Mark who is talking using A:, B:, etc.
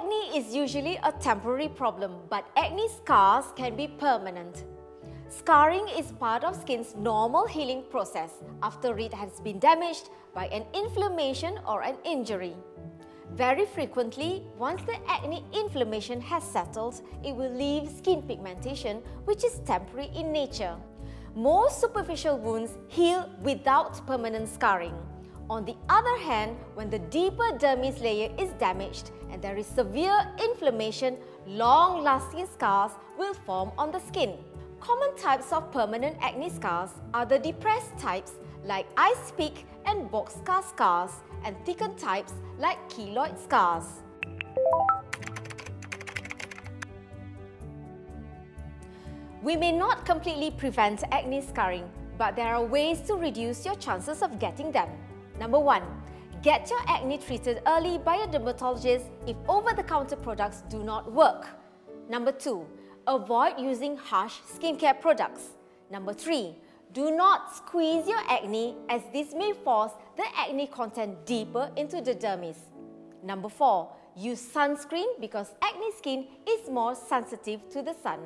A: Acne is usually a temporary problem, but acne scars can be permanent. Scarring is part of skin's normal healing process after it has been damaged by an inflammation or an injury. Very frequently, once the acne inflammation has settled, it will leave skin pigmentation which is temporary in nature. Most superficial wounds heal without permanent scarring. On the other hand, when the deeper dermis layer is damaged and there is severe inflammation, long-lasting scars will form on the skin. Common types of permanent acne scars are the depressed types like ice pick and boxcar scars and thickened types like keloid scars. We may not completely prevent acne scarring, but there are ways to reduce your chances of getting them. Number 1. Get your acne treated early by a dermatologist if over-the-counter products do not work. Number 2. Avoid using harsh skincare products. Number 3. Do not squeeze your acne as this may force the acne content deeper into the dermis. Number 4. Use sunscreen because acne skin is more sensitive to the sun.